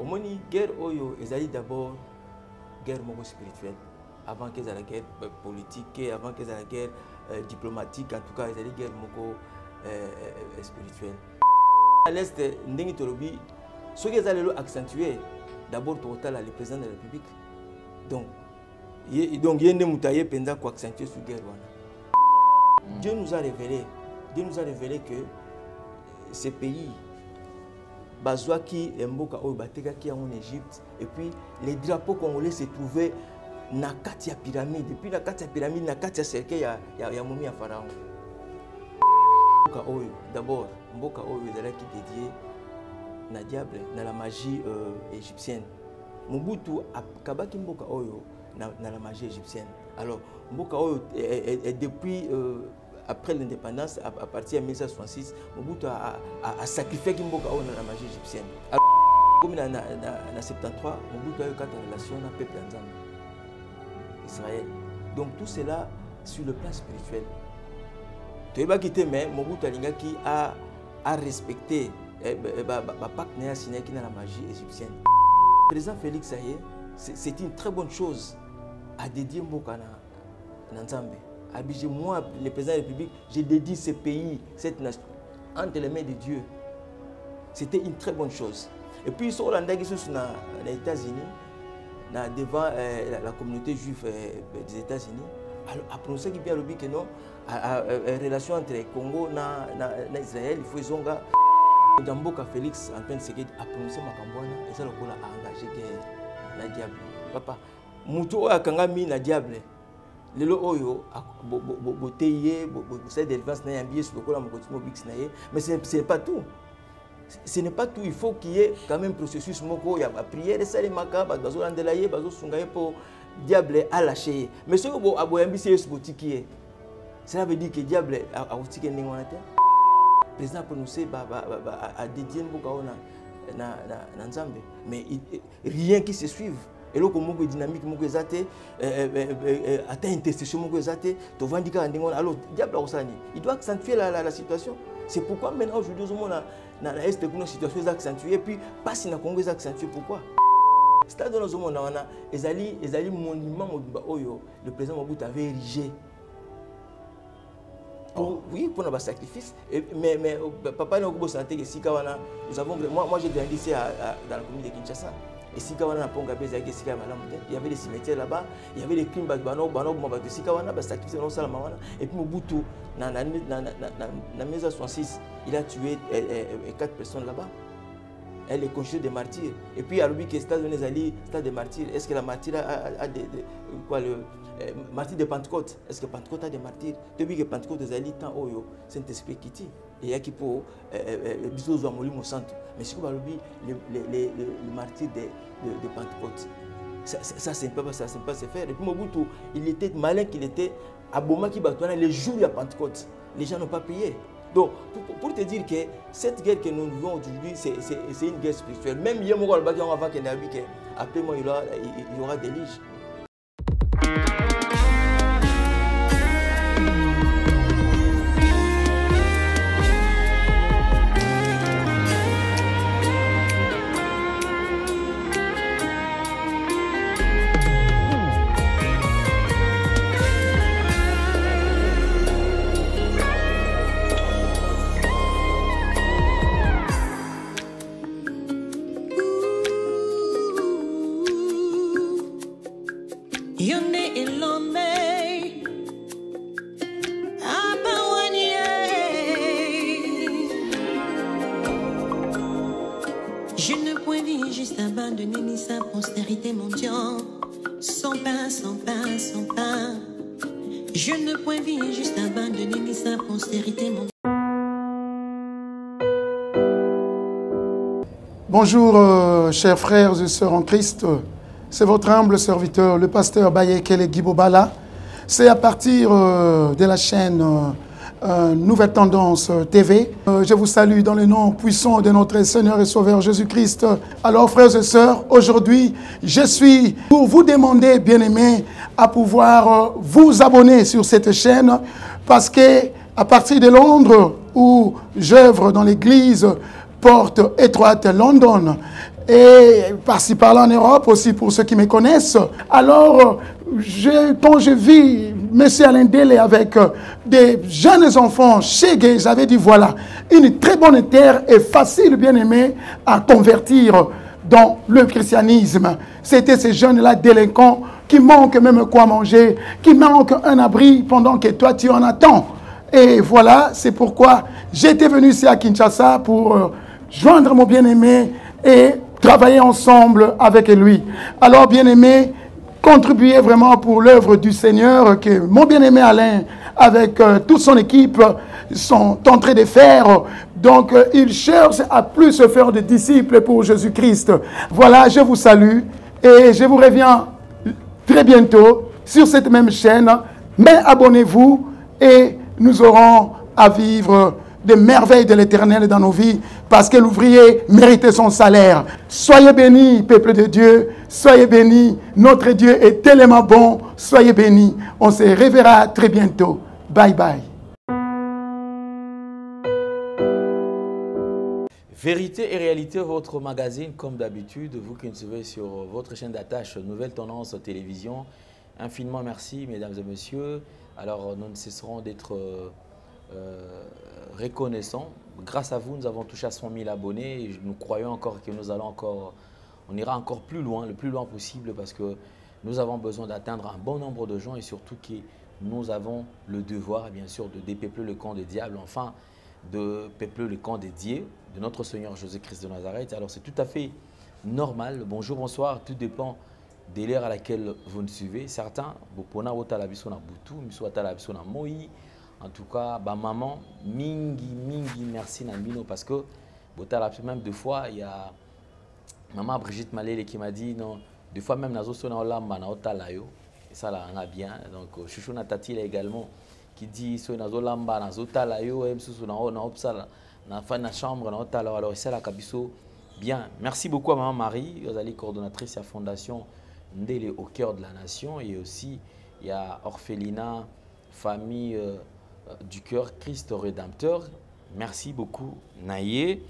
omoni guerre oyo ezali d'abord guerre moko spirituelle. Avant qu'ezala guerre euh, politique avant qu'ezala guerre euh, diplomatique en tout cas ezali guerre moko euh, euh, spirituelle. À l'est ndenge tolobi soki eza lelo accentué d'abord tokotala le président de la république. Donc ye, donc ye nde moto aye mpenza koaccentué sur guerre wana. Dieu nous a révélé dieu nous a révélé que ce pays bazwaki mboka oyo batekaki yango na égypte et puis les drapeaux congolais se trouvaient na kati ya pyramide. Et puis na kati ya pyramide na kati ya cercueil ya, ya, ya momi ya pharaon. Mboka oyo d'abord mboka oyo ezalaki dédié na diable na la magie euh, égyptienne. Mobutu akabaki mboka oyo na, na la magie égyptienne. Alors mboka oyo et, et, et depuis euh, après l'indépendance à, à partir de 1966 mobutu asacrifiaki mboka oyo na la magie égyptienne. Na, na, na 73 mobutu ayokata relation na peuple ya nzambe israël. Donc tout cela sur le plan spirituel. Toyebaki te mais mobutu alingaki arespecte bapacte na ye asinyaki na la magie égyptienne. Président félix aye c'est une très bonne chose adédie mboka na, na moi le président de la république j'ai dédié ce pays cette nation entre les mains de dieu. C'était une très bonne chose. Et puis so olandaki susu na, na états-unis devant euh, la, communauté juive euh, des états-unis. Apronosaki mpe alobi ke non relation entre congo na, na, na israël il faut ezonga na mboka félix antoine sekedi aprononce makambo wana eza lokola aengage guerre. Na diable. Papa motu oyo akangami na diable lelo oyo boteyi ye bosali délivrance na ye yambi yesu lokola mokoti mobix na ye. Mais ce n'est pas tout. Ce n'est pas tout. Il faut qu'il y ait quand même processus moko. Ya baprière esalemaka bato bazolandela ye bazosunga ye mpo diable alâche ye. Mais soki boyambisi yesu botiki ye cela veut dire que diable akotiki ndenge wana te. Président prononcé adédie mboka oyo na nzambe. Mais rien qui se suive eloko moko dynamique moko eza te ata intercession moko eza te tovandi kaka ndenge wana. Alors diable akosala nini? Il doit accentuer la, la, la situation. C'est pourquoi maintenant aujourd'hui ozomona na, na este kuna situation eza accentué puis mpasi na congo eza accentué pourquoi? Stade wana ozomona wana ezali ezali monument mobimba oyo le président mobutu avait érigé. Pour, oui, pour nos sacrifices. Mais, mais papa n'a pas santé que si nous avons moi, moi j'ai grandi ici à, à, dans la commune de Kinshasa. Et si kawana na ponga beza ke sika malamu te. Il y avait des cimetières là-bas il y avait des crimes bano bano bano bato sika wana ba sacrifice no sala mawana et puis Mobutu na na na na na 1966 il a tué euh, euh, quatre personnes là-bas. Elle est constituée de martyrs. Et puis alobi que stade de ali stade de martyrs. Est-ce que la martyr a, a, a le martyr de Pentecôte. Est-ce que Pentecôte a des martyrs? Depuis que Pentecôte ezali temps oyo Saint-Esprit kiti eyaki mpo biso ozwa molimo santo mais sikoyo balobi le martyr de, de, de Pentecôte ça, ça, ça c'est pas ça c'est pas se faire et puis Mobutu il était malin qu'il était abomaki bato wana le jour ya Pentecôte. Les gens n'ont pas prié. Donc pour, te dire que cette guerre que nous vivons aujourd'hui c'est une guerre spirituelle. Même ye moko alobaki yango avant kende abi ke après moi il y aura, il y aura des liges Bonjour, euh, chers frères et sœurs en Christ. C'est votre humble serviteur, le pasteur Bayekele Gibobala. C'est à partir euh, de la chaîne euh, Nouvelle Tendance TV. je vous salue dans le nom puissant de notre Seigneur et Sauveur Jésus-Christ. Alors, frères et sœurs, aujourd'hui, je suis pour vous demander, bien-aimés, à pouvoir vous abonner sur cette chaîne parce que à partir de Londres, où j'œuvre dans l'église porte étroite London, et par-ci par-là en Europe aussi pour ceux qui me connaissent. Alors, quand je vis M. Alain Dele avec euh, des jeunes enfants chez Gay, j'avais dit voilà, une très bonne terre et facile, bien aimé, à convertir dans le christianisme. C'était ces jeunes-là délinquants qui manquent même quoi manger, qui manquent un abri pendant que toi tu en attends. Et voilà, c'est pourquoi j'étais venu ici à Kinshasa pour euh, joindre mon bien-aimé et travailler ensemble avec lui. Alors, bien-aimé, contribuer vraiment pour l'œuvre du Seigneur que mon bien-aimé Alain, avec euh, toute son équipe, sont en train de faire. Donc, euh, il cherche à plus se faire de disciples pour Jésus-Christ. Voilà, je vous salue et je vous reviens très bientôt sur cette même chaîne. Mais abonnez-vous et nous aurons à vivre des merveilles de l'éternel dans nos vies parce que l'ouvrier méritait son salaire. Soyez bénis, peuple de Dieu. Soyez bénis. Notre Dieu est tellement bon. Soyez bénis. On se reverra très bientôt. Bye bye. Vérité et réalité, votre magazine, comme d'habitude, vous qui nous suivez sur votre chaîne d'attache Nouvelle Tendance Télévision. Infiniment merci, mesdames et messieurs. Alors, nous ne cesserons d'être euh, euh, reconnaissants. Grâce à vous, nous avons touché à 100 000 abonnés et nous croyons encore que nous allons encore, on ira encore plus loin, le plus loin possible parce que nous avons besoin d'atteindre un bon nombre de gens et surtout que nous avons le devoir, bien sûr, de dépeupler le camp des diables, enfin, de peupler le camp des dieux de notre Seigneur Jésus-Christ de Nazareth. Alors c'est tout à fait normal. Bonjour, bonsoir, tout dépend de l'ère à laquelle vous nous suivez. Certains, biso na moi. En tout cas, ba maman, mingi mingi merci na bino parce que botala même deux fois il y a maman Brigitte Malele qui m'a dit non, deux fois même nazo sona olamba na otala. Et ça là on a bien. Donc chouchou na tati là également qui dit so nazo lamba nazo tala yo, et msusu na na na fin la chambre na otala alors ça la kabiso bien merci beaucoup à maman Marie ozali coordonnatrice à fondation Ndele au cœur de la nation et aussi il y a orphelinat famille euh, du cœur Christ rédempteur. Merci beaucoup Naye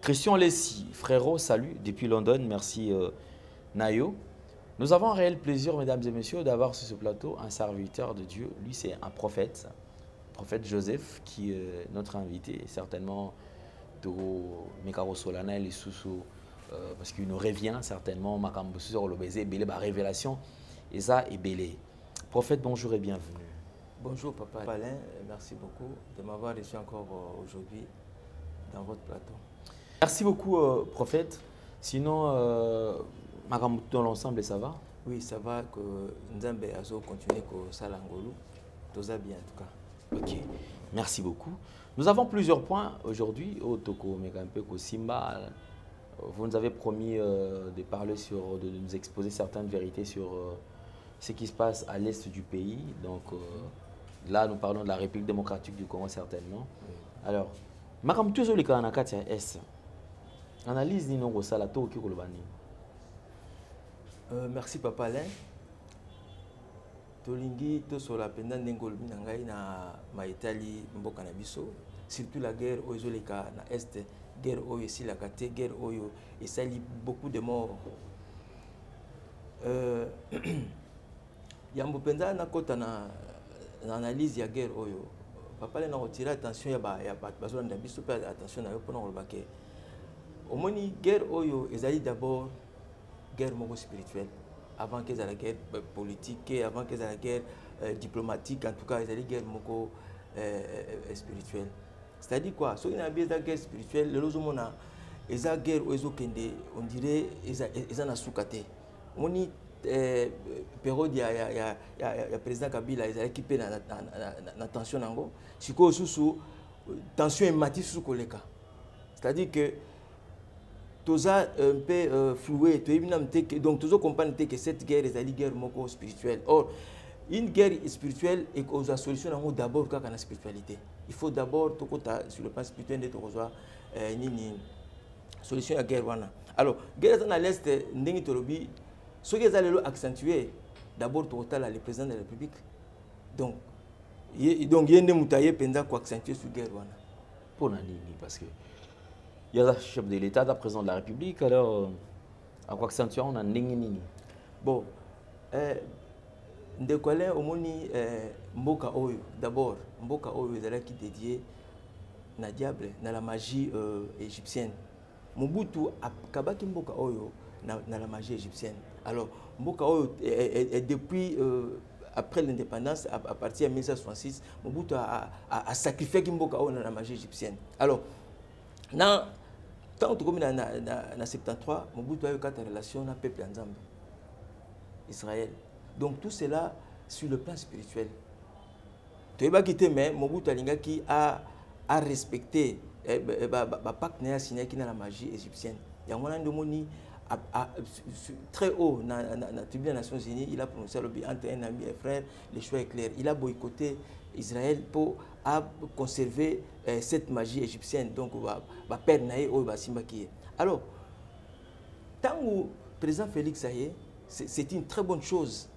Christian Lessi frérot salut. Depuis London merci euh, nous avons un réel plaisir mesdames et messieurs d'avoir sur ce plateau un serviteur de Dieu. Lui c'est un prophète prophète Joseph, qui est notre invité, certainement de Mekaro et Soussou, euh, parce qu'il nous revient certainement, Makambo sur le baiser, Bélé, ma révélation, et ça est Bélé. Prophète, bonjour et bienvenue. Bonjour Papa Alain, merci beaucoup de m'avoir reçu encore euh, aujourd'hui dans votre plateau. Merci beaucoup, euh, prophète. Sinon, euh, dans l'ensemble, ça va? Oui, ça va, que Nzambe Azo continue que Salangolo, tout ça bien en tout cas. Ok, merci beaucoup. Nous avons plusieurs points aujourd'hui au Toko Megampeko Simba. Vous nous avez promis euh, de parler sur, de nous exposer certaines vérités sur euh, ce qui se passe à l'est du pays. Donc euh, là, nous parlons de la République démocratique du Congo certainement. Alors, Makam toujours les Kanakati est. Analyse ni non ça la to Euh, merci Papa Alain. tolingi tosola mpenza ndenge olobi na ngai na maetali mboka na biso surtout la guerre oyo ezoleka na este guerre oyo esilaka te guerre oyo esali beaucoup de mort euh, yambo mpenza nakɔta na, na analyse ya guerre papa le na kotire attention ya bato bazolanda biso mpe attention na yo mpona koloba ke omoni guerre oyo ezali d'abord guerre spirituelle avant qu'ils aient la guerre politique, avant qu'ils aient la guerre euh, diplomatique, en tout cas, guerre moko, euh, euh, spirituelle. C'est-à-dire quoi? Si on a bien la guerre spirituelle, le lozomon a ils ont guerre on dirait. On dit période il y a il y a il y a président Kabila ils ont équipé na tension nango. Siko sous tension est matisse sous koleka. C'est-à-dire que toza un peu euh, floué donc toujours comprendre que cette guerre est une guerre moko spirituelle or une guerre spirituelle cause solution nango d'abord kaka na spiritualité il faut d'abord tokota sur le plan spirituel nde tokozwa euh, nini solution ya guerre wana alors guerre eza na l'est ndenge soki eza lelo accentué d'abord tokotala le président de la république. Donc ye, donc ye nde moto aye mpenza koaccentué sur guerre wana. Mpona nini? Parce que il y a le chef de l'État, le président de la République. Alors, akoaccentua ngo na ndenge nini bon eh, ndeko alain omoni eh, mboka oyo d'abord mboka oyo ezalaki dédié na diable na la magie euh, égyptienne. Mobutu akabaki mboka oyo na, na la magie égyptienne alors mboka depuis euh, après l'indépendance à, partir de 1966 mobutu asacrifiaki mboka oyo na la magie égyptienne alors na ntango tokomi na, na, na, na 73 mobutu ayokata relation na peuple nzambe israël donc tout cela sur le plan spirituel toyebaki te mais mobutu a, a respecter bapacte na ye asignaki na la magie égyptienne yango wana très haut na, na tribune des Nations Unies, il a prononcé le entre un ami et frère, le choix est clair. Il a boycotté Israël pour conserver euh, cette magie égyptienne. Donc, va père naïe ou va. Alors, tant que le président Félix Aye, c'est une très bonne chose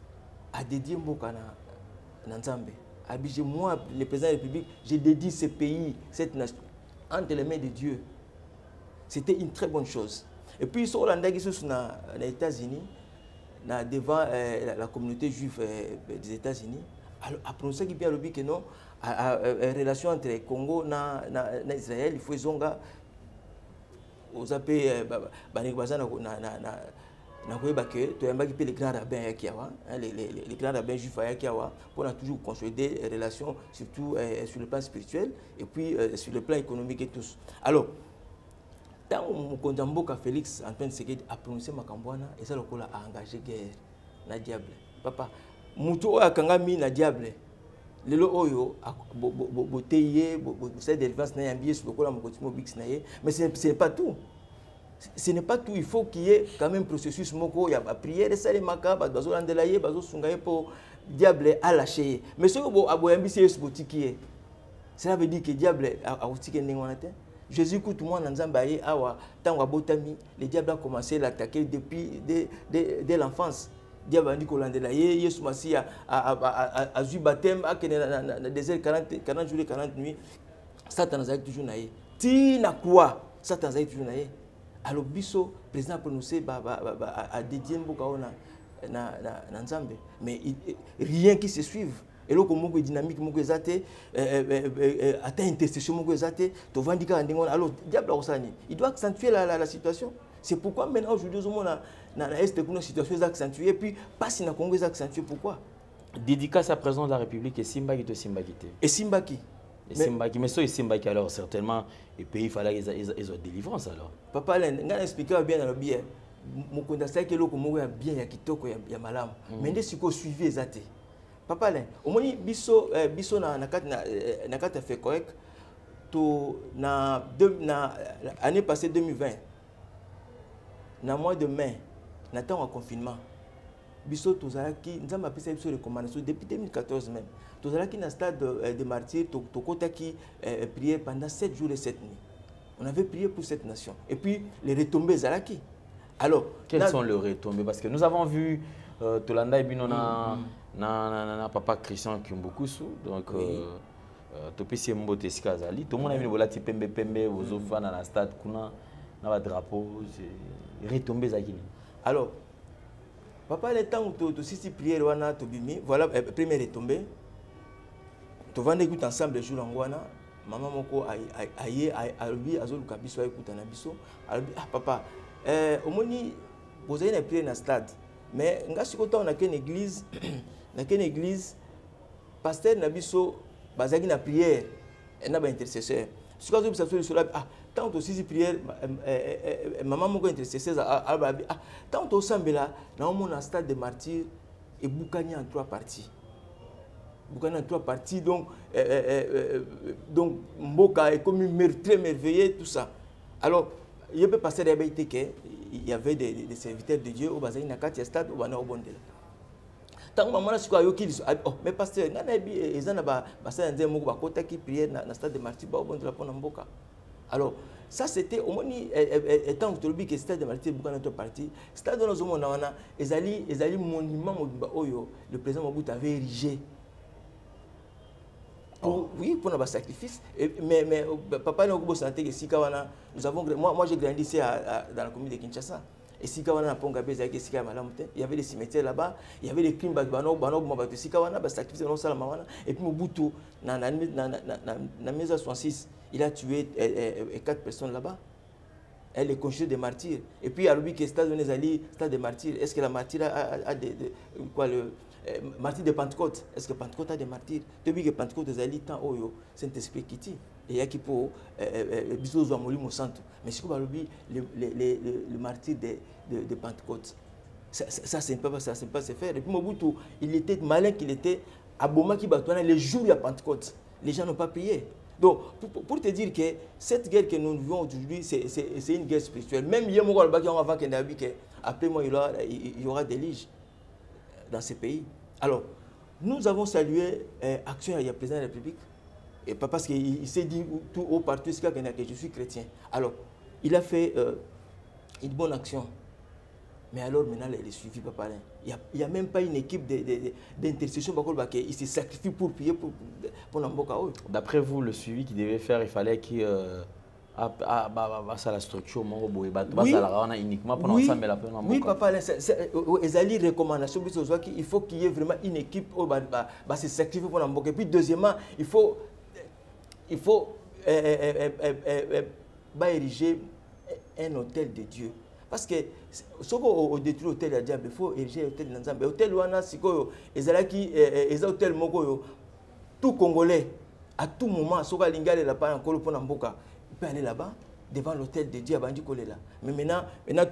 à dédier Mboka na Nzambe. Moi, le président de la République, j'ai dédié ce pays, cette nation, entre les mains de Dieu. C'était une très bonne chose. Et puis, sur l'Andagi, dans les États-Unis, devant euh, la, communauté juive euh, des États-Unis, a prononcé qu'il y a le que non, à, relation entre le Congo et Israël, il faut zonga aux appels nakoyeba ke toyambaki mpe awa les, les, les grands rabbins juifs ayaki awa mpona toujours consolider les relations surtout euh, sur le plan spirituel et puis euh, sur le plan économique et tous. Alors ntango mokonzi ya mboka félix antoine sekedi aprononce makambo aengage guerre diable. Papa motu oyo akangami na diable lelo oyo boteyi ye bosali délivrance na ye yambi yesu lokola mokonzi mobikisi na ye mais ce n'est pas tout. Ce n'est pas tout. Il faut qu'il y ait quand même processus ya bapriere esalemaka bato bazolandela ye bazosunga ye diable alâche ye. Mais soki boyambisi yesu botiki cela veut dire que diable akotiki ndenge wana jésus kutu mwana nzambe aye awa ntango abotami le diable a commencé l'attaquer depuis dès, dès, dès l'enfance. Diable andi kolandela ye yesu masiya azwi bateme akende na désert 40, 40 jours et 40 nuits. Satan azalaki toujours na ye ti na croix satan azalaki toujours na ye alors biso président prononcé adédie mboka oyo na, na, nzambe. Mais rien qui se suive eloko moko dynamique moko eza te ata intercession moko eza te tovandi kaka ndenge wana. Alors diable akosala nini? Il doit accentuer la, la, la situation. C'est pourquoi maintenant aujourd'hui ozomona na, na este kuna situation eza accentuée et puis mpasi na congo eza accentuée. Pourquoi? Dédicace à président de la république esimbaki to esimbaki te. Esimbaki esimbaki mais so esimbaki alors certainement et pays fallait ezwa délivrance alors. Papa len ngai na explike ba bien nalobi mokonzi asalaki eloko moko ya bien ya kitoko ya malamu. Mais nde sikoyo suivi eza te papa len omoni biso eh, biso na, na kati na, eh, na kati ya fecoec to na, de, na année passée 2020 na mois de mai na ntango ya confinement biso tozalaki nzambe apesaki biso recommandation depuis 2014 même tozalaki na stade euh, de martyr tokotaki euh, prière pendant 7 jours et 7 nuits. On avait prié pour cette nation. Et puis les retombées ezalaki. Alors quelles na, sont les retombées? Parce que nous avons vu euh, tolanda ebino na, mm -hmm. Na, papa christian kimbukusu donc euh, euh, topesi mbote esika azali. Tomona bino bolati pembe pembe bozofanda na stade kuna na badrapeau retombé ezalaki nini alors papa le ntango tosisi priere wana tobimi. Voilà eh, première retombée. Tovandi ekuta ensemble jour yango wana. Mama moko aye alobi azoluka biso ayekuta na biso. Alobi ah papa eh, omoni bozali na priere na stade. Mais nga sikoyo ntango nake na église nake na église paster na biso bazalaki na priere na baintercesseur sikoyo azobisa biso lisolo ah ntango tosisi priere mama moko intercesseur alobi ah ntango tosambela naomona stade de martyr ebukani en trois parties. Bukani en trois parties donc donc mboka ekomi très merveilleux tout ça. Alors ye mpe paster yabai te ke il y avait des, serviteurs de dieu oyo bazali na kati ya stade oyo ntango mama na sikoyo ayoki liso oh mais paster ngai nayebi eza na basali ya nzembo moko bakotaki priere na, na stade de martyr baobondela mpo na mboka alors ça c'était omoni ntango tolobi ke stade de martyr ebukana to parti stade wana ozomona wana ezali ezali monument mobimba oyo le président mobutu avait érigé pour, oh. oui, pour nos sacrifices. Mais, mais papa, nous avons nous avons, moi, moi j'ai grandi ici à, à, dans la commune de Kinshasa. Esika wana na mponga mpe ezalaki esika ya malamu te. Y avait des cimetières là-bas y avait des crimes banoboma bato. Esika wana basacrifice banaosalama wana et puis mobutu na, na, na, na, na, na 1966 il a tué eh, eh, quatre personnes là-bas. Elle est constituée de martyrs. Et puis, à l'objet que stade de stade de martyrs, est-ce que la martyre a, a, a des, de, quoi, le euh, martyr de Pentecôte, est-ce que Pentecôte a des martyrs? Depuis que Pentecôte est allé tant haut, Saint-Esprit qui Et il y a qui pour bisous au Molimo Santo. Mais c'est comme le, le, le, le martyr de, de, de Pentecôte. Ça, ça, ça c'est pas ça, c'est pas se faire. Et puis Mobutu, il était malin qu'il était à Boma qui batouana les jours de Pentecôte. Les gens n'ont pas payé. Donc, pour, pour, te dire que cette guerre que nous vivons aujourd'hui, c'est une guerre spirituelle. Même Yemoko Albaki, avant qu'il ait que après moi, il y aura, il y aura des liges dans ces pays. Alors, nous avons salué euh, Action du président de la République, et pas parce qu'il s'est dit tout haut partout que je suis chrétien. Alors, il a fait euh, une bonne action. Mais alors maintenant, il est suivi par parler. Il n'y a, a, même pas une équipe d'intercession il s'est sacrifié pour prier pour, pour Namboka. D'après vous, le suivi qu'il devait faire, il fallait qu'il euh, la structure oui. uniquement pendant oui. oui papa ezali recommandation biso ozwaki il faut qu'il y ait vraiment une équipe oyo base sacrifie mpona mboka et puis deuxièmement il faut il faut baériger un hôtel de dieu. Parce que soki odétruire hôtel ya diable il faut ériger hôtel na nzambe. Hôtel wana sikoyo ezalaki eza hôtel moko tout congolais à tout moment soki alingi alela mpa na nkolo mpona mboka peut aller là-bas devant l'hôtel de Dieu abandi kolela. Mais maintenant maintenant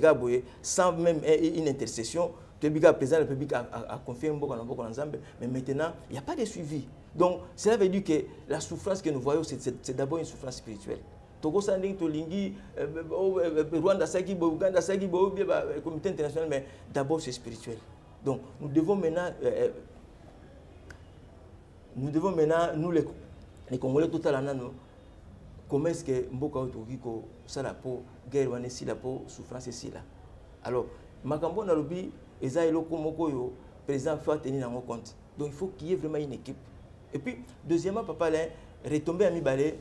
ka boye sans même une intercession tobika président de la République a, a, a confié mais maintenant il n'y a pas de suivi. Donc cela veut dire que la souffrance que nous voyons c'est d'abord une souffrance spirituelle. Tokosala ndenge tolingi rwanda asalaki boye uganda asalaki boye obie comité international mais d'abord c'est spirituel. Donc nous devons maintenant euh, nous devons maintenant nous les les congolais totala nano comment est ce que mboka oyo tokoki kosala mpo guerre wana esila mpo souffrance esila alors makambo nalobi eza eloko moko oyo président faut atenir yango compte. Donc il faut qu'il y ait vraiment une équipe. Et puis deuxièmement papa lin retombé ya mibale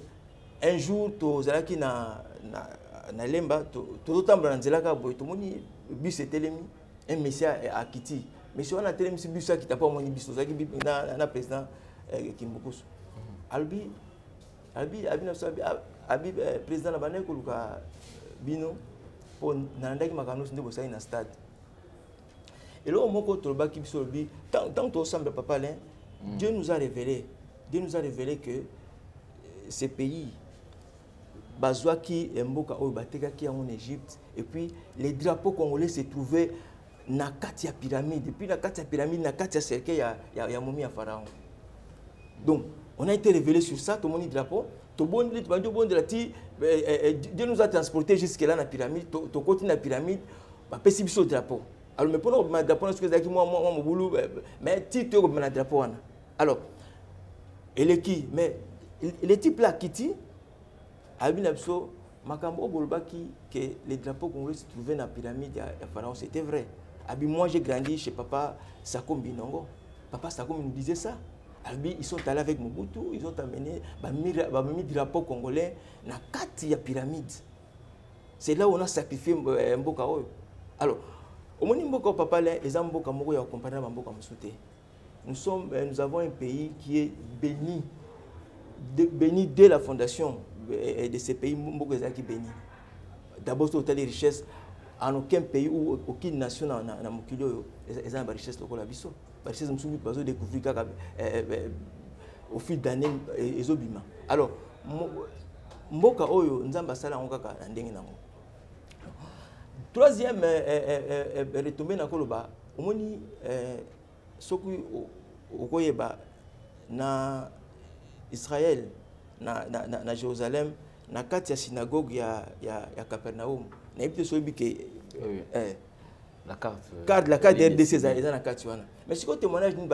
un jour tozalaki na, na, na lemba tozotambola na nzela kaka boye tomoni bus etelemi un messia akiti. Messia wana atelemisi bus akita mpo amoni biso tozalaki na, na président eh, kimbukusu. Alobi alobi abi na biso abi président na bandaki koluka bino mpo nalandaki makambo nyonso nde bosali na stade eloko moko tolobaki biso olobi ntango tosambela papa lin dieu nous a révélé dieu nous a révélé que ce pays bazwaki mboka oyo batekaki yango na égypte et puis les drapeaux congolais se trouvaient na kati ya pyramide et puis na kati ya pyramide na kati ya cercueil ya, ya, ya momi ya pharaon donc on a été révélé sur ça, tout le monde drapeau. Dieu nous a transportés jusque-là dans la pyramide, côté de la pyramide, c'est le drapeau. Alors, mais pour nous, le drapeau, c'est moi, moi, moi, mon boulot, mais tu es le drapeau. Alors, et qui? Mais le type là, Kitty, a vu l'abso, Makambo Bolbaki, que les drapeaux congolais se trouvaient dans la pyramide de Pharaon, c'était vrai. Moi, j'ai grandi chez papa Sakom Binongo. Papa Sakom nous disait ça. ils sont allés avec Mobutu, ils ont amené le drapeau congolais na kati ya pyramide. C'est là où on a sacrifié Mboka Oyo. Alors, papa là, les Mboka. Nous sommes nous avons un pays qui est béni. Béni dès la fondation de ces pays Mboka qui béni. D'abord les richesses en aucun pays ou aucune nation na na mokili oyo eza na richesse lokola au fil d'année ezobima. Alors mboka oyo nzambe asala yango kaka na troisième retombé na koloba omoni soki okoyeba na israel na, na, na, na jérusalem na kati ya synagogue ya, ya, ya capernaum nayebi te soyebi ke oui. eh, la carte euh, carte la carte RDC eza na kati wana. Mais sikoyo témoignage nini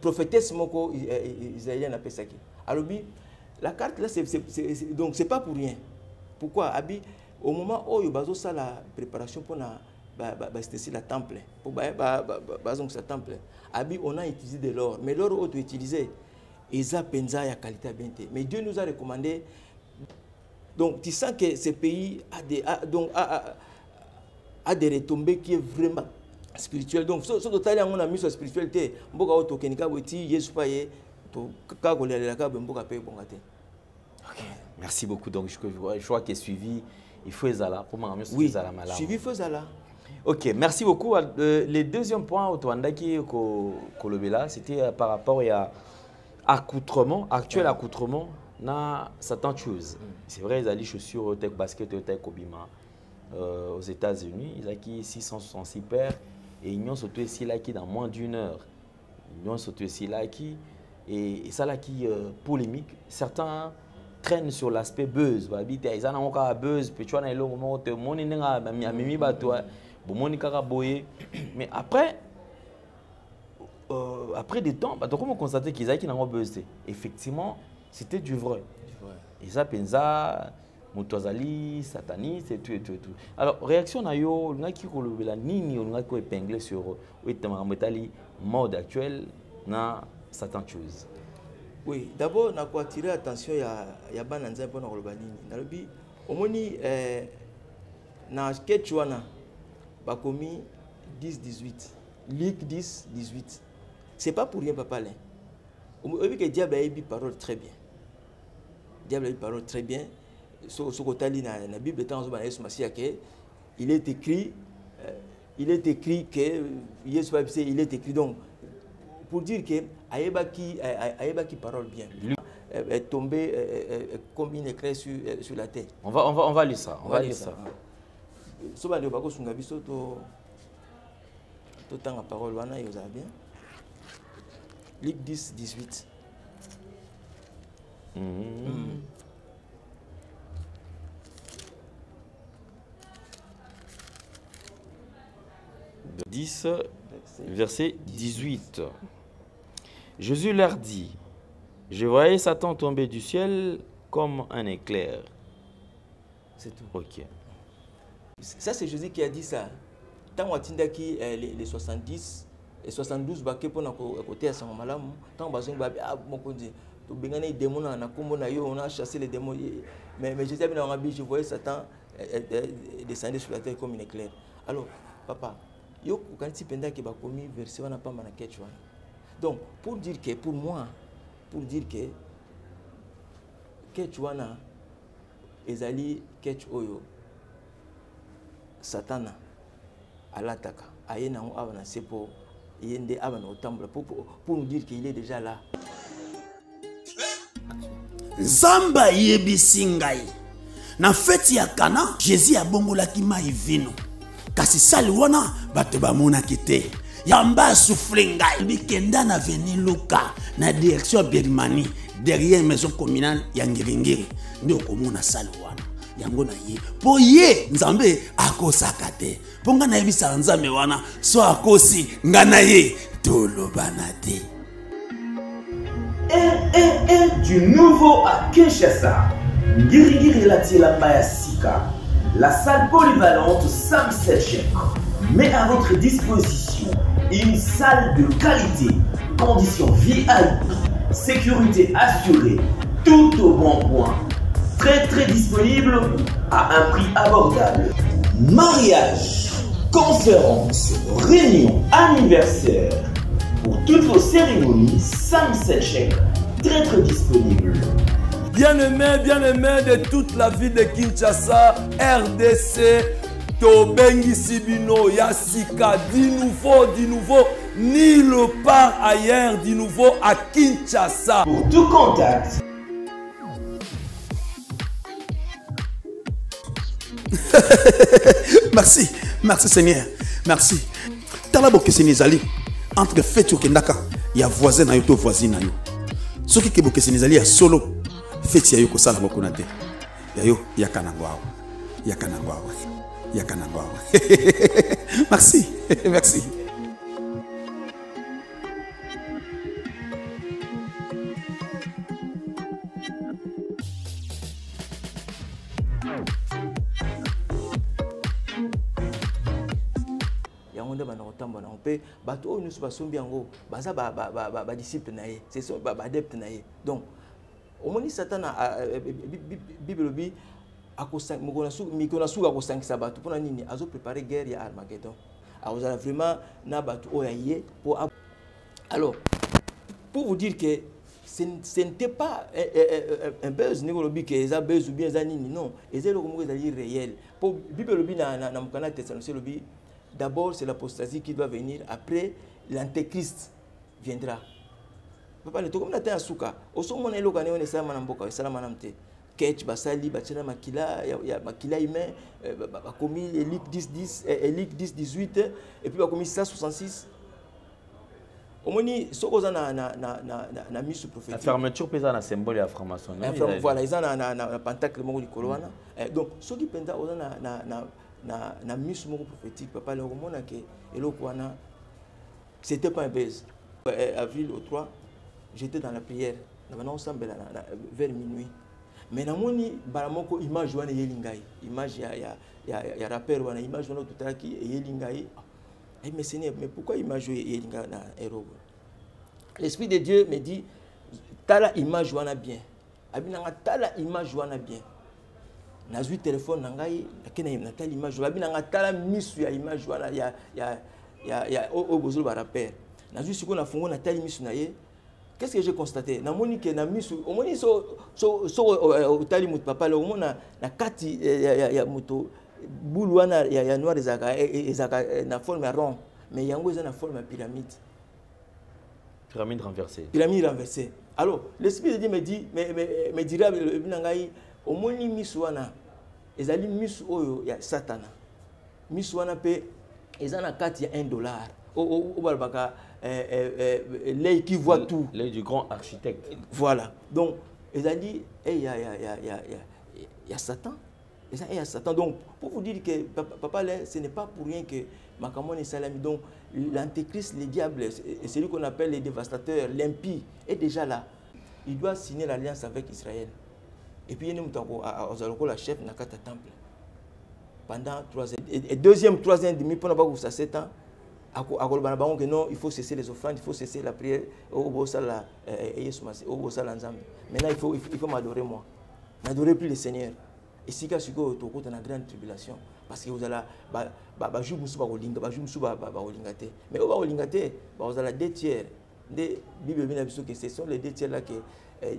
prophétesse moko israélien apesaki alobi la carte là c'est, c'est, c'est, donc c'est pas pour rien. Pourquoi? Abi au moment oyo bazosala préparation mpona basitesi la temple po bazongisa temple. Abi on a utilisé de l'or. Mais l'or oyo toutilisé eza mpenza ya qualité ya bien te mais dieu nous a recommandé. Donc tu sens que ce pays a des, a, donc, a, a, a des retombées qui est vraiment spirituel donc so totali yango na miso ya spiritualité. Mboka oyo tokeni kaka boye ti yesu mpa ye kaka kolialela kaka boye mboka mpe ebonga te merci beaucoup. Donc je crois que suivi il faut ezala. Mpo manga nyonso ezala malamu suivi faut ezala. Ok merci beaucoup. Euh, le deuxième point oyo toandaki kolobela c'était euh, par rapport ya accoutrement actuel Ouais. accoutrement na certain chose c'est vrai ezali chaussure oyo te basket oyo te kobima euh, aux états-unis ezalaki 666 paires. Et nyonso to esilaki dans moins d'une heure. Nyonso to esilaki et esalaki euh, polémique. Certains traînent sur l'aspect buzz babi te eza nango kaka buzz pe wana elongo moko te omoni ndenge amemi bato bomoni kaka boye. Mais après euh, après des temps bato komo constate ke ezalaki nango buzz te. Effectivement c'était du vrai. Eza mpenza moto azali sataniste et tout et tout et tout. Alors réaction na yo olingaki kolobela nini olingaki koépingle sur oyete makambo etali mode actuel na certain chose oui d'abord nakoattire attention ya, ya bana nzambe mpona koloba nini. Nalobi omoni eh, na sketch wana bakomi 10-18 lik 10-18 c'est pas pour rien papa lin oyebi ke diable parole très bien. Diable parole très bien. So soki otali na, na bible ntango azobana il est écrit euh, il est écrit que il est écrit donc pour dire que ayebaki ay- ayebaki parole bien. Lui- est tombé euh, euh, comme une éclair sur, sur la tête on va, on va, on va lire ça on va lire ça. so bandeko bakosunga biso to totanga parole wana bien. Lik 10 18 Mhm. De 10, verset 18. Jésus leur dit, je voyais Satan tomber du ciel comme un éclair. c'est tout. Ok. ça c'est jésus qui a dit ça. Ntango atindaki eh, les, les 70 et 72 bake mpona ko- koteya sango malamu bazongi babi ah, mokonzi tobengani demo na na nkombo na yo on a chassé les démons. Mais, mais jésus bango abi je voyais satan eh, eh, descendre sur la terre comme une éclair. Alors papa yo okanisi mpenza ke bakomi verset wana pamba na donc pour dire que pour moi pour dire que ketch wana ezali ketch oyo satana alataka. Aye na se mpo ye nde awa na kotambola pour, pour, pour nous dire qu'il est déjà là. Nzambe ayebisi ngai. Na feti ya kana jésus abongolaki mai vino. Kasi sali wana bato bamonaki te yamba asufle ngai bikenda na veni luka na direction ya birmanie. Derrière maison communale ya ngiringiri. Nde okomona sali wana. Yango na ye. Mpo ye nzambe akosaka te. Mpo ngai nayebisaka nzambe wana so akosi ngai na ye. Tolobana te. RRR du nouveau à Kinshasa. Ngirigiri Latielamba ya Sika. La salle polyvalente Sam Setchek met à votre disposition une salle de qualité, conditions VIP, sécurité assurée, tout au bon point. Très très disponible à un prix abordable. Mariage, conférence, réunion, anniversaire. Pour toutes vos cérémonies, Sam Setchek, très très disponible. Bien-aimés, bien-aimés de toute la ville de Kinshasa, RDC, Tobengisi Bino, Yassika, du nouveau, du nouveau, nulle part ailleurs, du nouveau à Kinshasa. Pour tout contact, merci merci seigneur merci. Tala bokeseni ezali entre feti okendaka ya voisin na yo to voisine na yo. Soki ke bokeseni ezali ya solo feti ya yo kosala ngo kuna te. Ya yo yaka nango awa yaka nango awa yaka nango awa merci merci mpe bato oyo nyonso basombi yango baza ba- ba- ba- ba- badisciple na ye baadepte na ye donc omoni satan a- a- a- Bi- Bi- bible elobi mikolo suka akosangisa bato mpona nini azoprépare guerre ya armageddon akozala vraiment na bato oyo aye mpo a- alors pour vous dire que ce n'était pas un- buzz ndenge olobi ke eza buzz ou bien eza nini non eza eloko moko ezali réel mpo bible elobi na, mokanda ya thessaloncie elobi d'abord c'est l'apostasie qui doit venir après l'antéchrist viendra papa le tokomi na te ya suka osomona eloko ane wana esalama na mboka esalama na te ketch basali batie na makila ya, ya makila humain eh, ba- ba- elic 10 10 eh, elic 10 18 et puis bakomi 166 omoni soki oza na, na, na, na, na, na misu la prophétique. Fermeture mpe eza na symbole ya franc-maçonnerie voilà eza na, na, na, na pentacle moko likolo wana eh, donc soki mpenza oza na, na, na, na, na misu moko prophétique papa le okomona ke eloko wana c'était pas un baise eh, avril au 3 j'étais dans la prière. Na bana osambela vers minuit mais namoni mbala moko image wana eyeli ngai. Image ya, ya, ya, ya, rappeur wana image wana totalaki eyeli ngai. Eh, mais seigneur mais pourquoi image oyo eyeli ngai na héros l'esprit de dieu me dit tala image wana bien. Abi nanga tala image wana bien. Nazwi telefone na ngai nakende natala image. Abi nanga tala misu ya image wana ya, ya, ya, ya oyo bozoloba rappeur. Nazwi sikoyo nafungo natali misu na ye qu'est ce que j'ai constaté? Namoni ke na misu omoni so, so, so otali moto papa le omona na kati eh, ya, moto bulu wana ya, noir ezalaka eh, eh, ezalaka eh, na forme ya rond. Mais yango eza na forme ya pyramide. Pyramide renversée. Pyramide renversée. Alors l'esprit de dieu me dit me, me, me dira ebi na ngai omoni misu wana ezali misu oyo ya satana. Misu wana mpe eza na kati ya 1 dollar eh, eh, eh, l'œil qui voit tout. l'œil du grand architecte. Voilà. Donc ya, ya, ya, ya, ya, ya satan. Eza eh, ya satan. Donc pour vous dire que papa, ce n'est pas pour rien que makambo wana esalami donc l'antéchrist le diable et celui qu'on appelle les dévastateurs l'impie est déjà là. Il doit signer l'alliance avec israël. Et puis yene moto azala lokola chef na kati ya temple. Pendant trois ans et, et deuxième trois ans et demi mpona bakokusa sept ans il faut cesser les offrandes il faut cesser la prière bosala bosala maintenant il faut, il faut m'adorer moi n'adorer plus le seigneur esika sikoyo tokota na grande tribulation parce que ozala bajour mosusu bakolinga bajour mosusu bakolinga te mais oyo bakolinga te bakozala deux tiers nde bible ebi na biso ce sont les deux tiers là que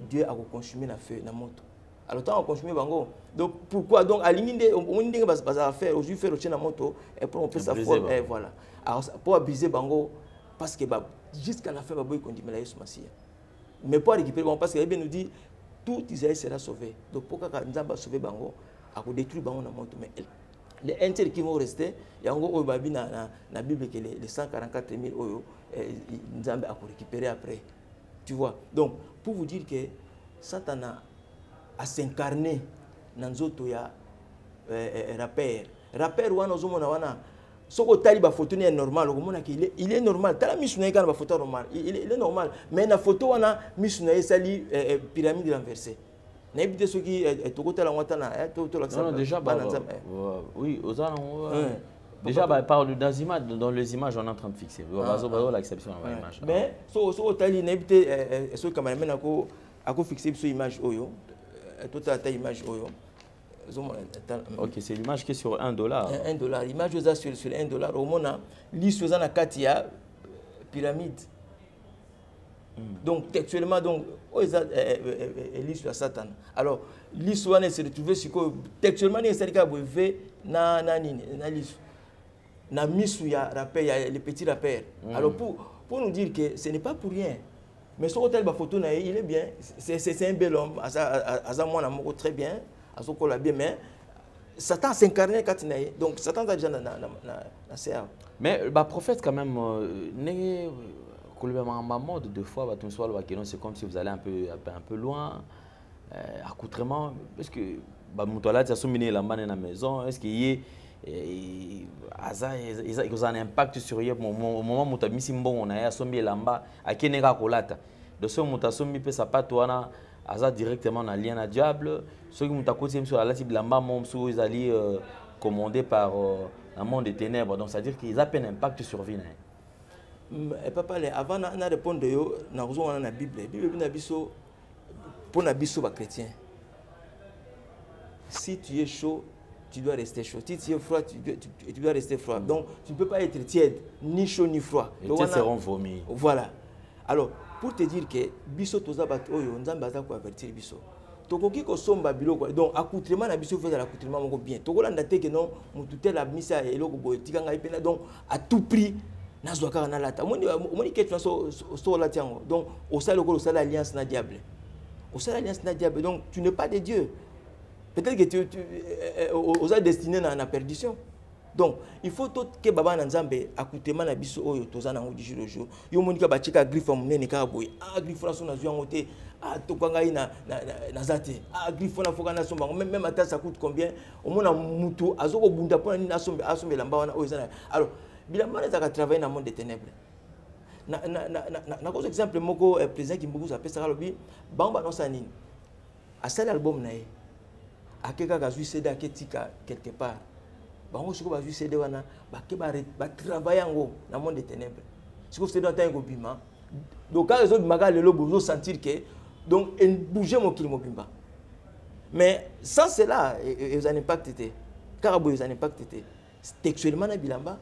dieu akoconsume na feu na moto alors ntango aconsume bango. Donc pourquoi? Donc alingi nde omoni ndenge bazala faire ozwi faire otie na moto pour opesa forme voilà. Mpo abrise bango parce que jusqu'à la fin baboyi kondimela yesu masiya mais pour récupérer bango parce que bible nous dit tout israël sera sauvé. Donc mpo kaka nzambe asauve bango akodétruire bango na moto mais les un tiers qui vont rester yango oyo babi na, na, na bible ke les, les 144 000 oyo eh, nzambe akorécupérer après. Tu vois? Donc pour vous dire que satana asincarné na nzoto ya eh, eh, rappeur. Rappeur wana ozomona wana soki otali bafoto ne ya normal okomonaka il, il est normal. Tala misu na ye kaka na bafoto ya normal il, il est normal. Mais na foto wana misu na ye esali eh, eh, pyramide renversé nayebi te soki tokotala yango ata na déjà bana nzambe oui oza nango déjà bah, par dans, images, dans les images on est en train de fixer. L'exception na baimage mais soki otali nayebi te soki cameraman akofixe biso image oyo totala ata image oyo ok c'est l'image qui est sur 1 dollar. 1 dollar. Image sur, sur 1 dollar. Omona liso eza na kati ya pyramide. Mm. donc textuellement donc oyo eza liso ya satana alors liso wana ese retrouve sikoyo textuellement ndenge esalika boye ve na, na nini na liso na misu ya rappel ya le petit rappel mm. alors pour, pour nous dire que ce n'est pas pour rien mais soki otali bafoto na ye il est bien. C'est un bel homme. Aza mwana moko très bien. Azokola bien mais satan s'incarne kati na ye donc satan aza déjà na, na, na, na serve mais baprophète quand même ndenge koloba makambo mode deux fois bato mosusu balobaki non c'est comme si vous allez un peu, un peu loin euh, accoutrement. Parce que bamoto alati asombini elamba ne na maison? Est ce que ye aza ekozala na impact sur ye au moment moto abimisi mbongo na ye asombi elamba akende kaka kolata donc soki moto wana directement na lien na diable. Soki moto akoti ye commandé par un monde de ténèbres. Donc c'est à dire que eza mpe na impact sur vie na ye. Papa avant na répondre yo nakozongana na bible bible ebi na biso mpo na si tu es chaud, tu dois rester chaud. Si tu es froid, tu, dois- tu- tu dois rester froid. Donc, tu ne peux pas être tiède, ni chaud, ni froid. Les a- seront vomies. voilà. Alors pour te dire que biso toza bato oyo nzambe aza koavertir biso. Tokoki kosomba biloko. Donc accoutrement na biso fezala accoutrement moko bien. Tokolanda te ke non motu te abimisa eloko boye tika ngai mpena donc à tout prix nazwa kaka nalata. Omoni ketu na so olati yango. Donc osali lokola osali alliance na diable. Osali alliance na diable. Donc tu n'es pas de dieu peut-être que tu, tu, euh, euh, oza destiné na, na perdition. Donc il faut toke baba na nzambe akutema na biso oyo toza nango du jour au jour. Yo monika batika griffe ya monene kaka boye. Ah griffe na so nazwi yango te. Ah toka ngai na- na- na- naza te. Ah griffe wana foka nasomba yango. Même même ata ça coûte combien? Omona mutu azokobunda mpona nini asombe asomba elamba wana oyo eza na. Alors bilamba wana ezalaka travailler na monde de ténèbres. Na- na- na- na- na- nakozwa exemple moko eh, président kimbukusu apesaka alobi bango banosala nini? Asali album na ake kaka azwi cd ake tika quelque part. Bango sikoyo bazwi cd wana bake batravaille yango na monde de ténèbre sikoyo cd wana ntangi kobima. Donc kaka ezobima kaka lelo bozosentir ke donc ebouge mokili mobimba. Mais sans cela e- e- eza na impact te kaka boye eza na impact te textuellement na bilamba.